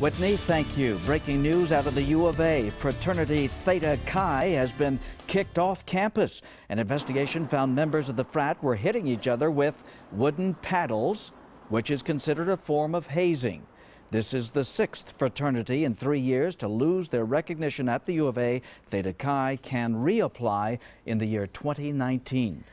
Whitney, thank you. Breaking news out of the U of A. Fraternity Theta Chi has been kicked off campus. An investigation found members of the frat were hitting each other with wooden paddles, which is considered a form of hazing. This is the sixth fraternity in three years to lose their recognition at the U of A. Theta Chi can reapply in the year 2019.